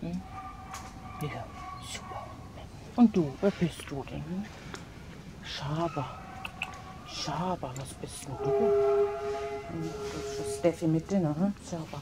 Hm? Ja, super. Und du, wer bist du denn? Hm? Schaber. Schaber, was bist denn du? Hm, Das ist Steffi mit Dinner, hm? Schaber.